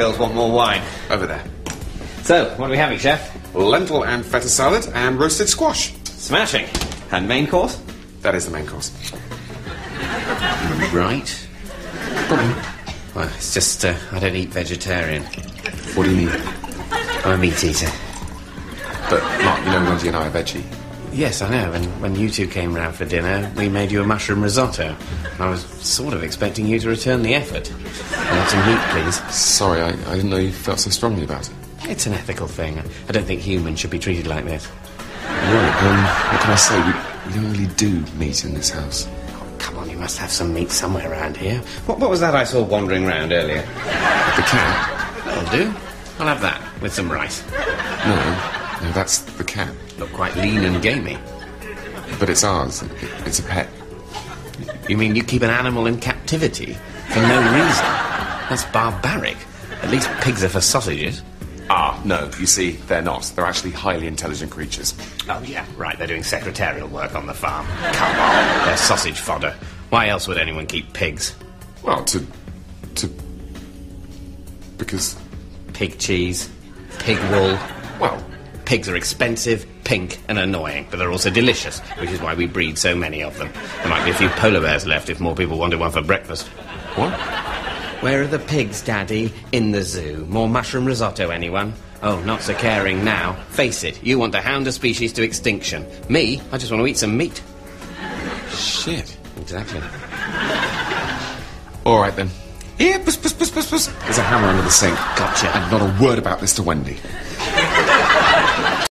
girls want more wine. Over there. So, what are we having, chef? Lentil and feta salad and roasted squash. Smashing. And main course? That is the main course. Right. Well, it's just uh, I don't eat vegetarian. What do you mean? I'm a meat eater. But, Mark, you know Wendy and I are veggie. Yes, I know. And when you two came round for dinner, we made you a mushroom risotto. I was sort of expecting you to return the effort. Have some meat, please. Sorry, I, I didn't know you felt so strongly about it. It's an ethical thing. I don't think humans should be treated like this. Right, um, what can I say? We, we don't really do meat in this house. Oh, come on, you must have some meat somewhere around here. What, what was that I saw wandering round earlier? The cat? I'll do. I'll have that with some rice. No, no, that's the cat. Look quite lean and gamey. But it's ours. It's a pet. You mean you keep an animal in captivity for no reason? That's barbaric. At least pigs are for sausages. Ah, no, you see, they're not. They're actually highly intelligent creatures. Oh, yeah, right. They're doing secretarial work on the farm. Come on. They're sausage fodder. Why else would anyone keep pigs? Well, to. to. because. Pig cheese, pig wool. Well, Pigs are expensive, pink, and annoying, but they're also delicious, which is why we breed so many of them. There might be a few polar bears left if more people wanted one for breakfast. what? Where are the pigs, Daddy? In the zoo. More mushroom risotto, anyone? Oh, not so caring now. Face it, you want to hound a species to extinction. Me, I just want to eat some meat. Shit. Exactly. All right then. Here, puss, puss, puss, puss, puss. There's a hammer under the sink. Gotcha. And not a word about this to Wendy.